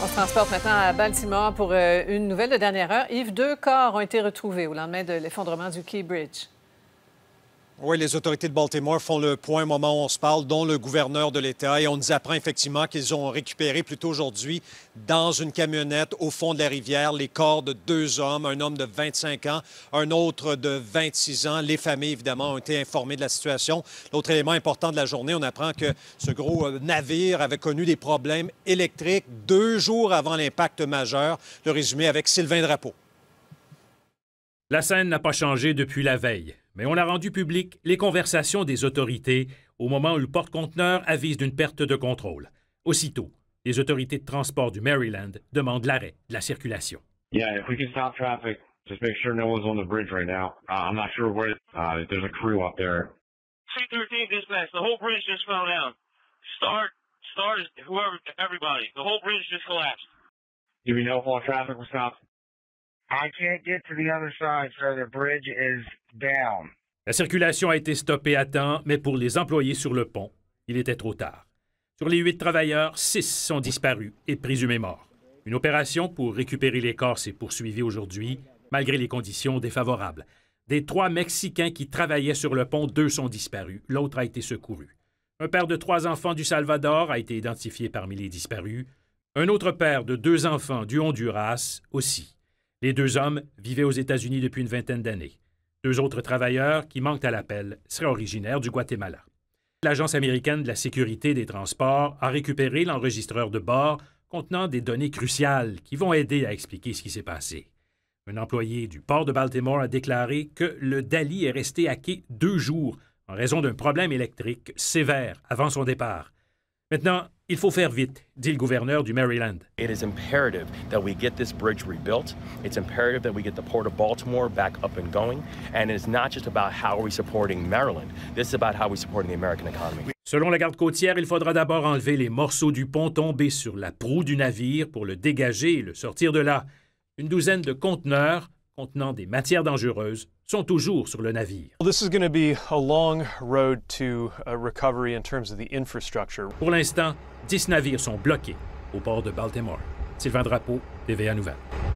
On se transporte maintenant à Baltimore pour euh, une nouvelle de dernière heure. Yves, deux corps ont été retrouvés au lendemain de l'effondrement du Key Bridge. Oui, les autorités de Baltimore font le point au moment où on se parle, dont le gouverneur de l'État. Et on nous apprend effectivement qu'ils ont récupéré plus tôt aujourd'hui, dans une camionnette au fond de la rivière, les corps de deux hommes, un homme de 25 ans, un autre de 26 ans. Les familles, évidemment, ont été informées de la situation. L'autre élément important de la journée, on apprend que ce gros euh, navire avait connu des problèmes électriques deux jours avant l'impact majeur. Le résumé avec Sylvain Drapeau. La scène n'a pas changé depuis la veille mais on a rendu public les conversations des autorités au moment où le porte-conteneur avise d'une perte de contrôle. Aussitôt, les autorités de transport du Maryland demandent l'arrêt de la circulation. Yeah, if we can stop traffic, just make sure no one's on the bridge right now. Uh, I'm not sure where uh, there's a crew up there. C-13 dispatch, the whole bridge just fell down. Start, start, whoever, everybody. The whole bridge just collapsed. Do we know if all traffic was stopped? I can't get to the other side, sir. The bridge is. La circulation a été stoppée à temps, mais pour les employés sur le pont, il était trop tard. Sur les huit travailleurs, six sont disparus et présumés morts. Une opération pour récupérer les corps s'est poursuivie aujourd'hui, malgré les conditions défavorables. Des trois Mexicains qui travaillaient sur le pont, deux sont disparus. L'autre a été secouru. Un père de trois enfants du Salvador a été identifié parmi les disparus. Un autre père de deux enfants du Honduras aussi. Les deux hommes vivaient aux États-Unis depuis une vingtaine d'années. Deux autres travailleurs qui manquent à l'appel seraient originaires du Guatemala. L'Agence américaine de la sécurité des transports a récupéré l'enregistreur de bord contenant des données cruciales qui vont aider à expliquer ce qui s'est passé. Un employé du port de Baltimore a déclaré que le Dali est resté à quai deux jours en raison d'un problème électrique sévère avant son départ. Maintenant, il faut faire vite, dit le gouverneur du Maryland. It is imperative that we get this bridge rebuilt. It's imperative that we get the Port of Baltimore back up and going. And it's not just about how are we supporting Maryland. This is about how we're supporting the American economy. Selon la garde côtière, il faudra d'abord enlever les morceaux du pont tombés sur la proue du navire pour le dégager et le sortir de là. Une douzaine de conteneurs contenant des matières dangereuses sont toujours sur le navire. This is going to be a long road to recovery in terms of the infrastructure. Pour l'instant, 10 navires sont bloqués au port de Baltimore. Sylvain Drapeau, TVA Nouvelle.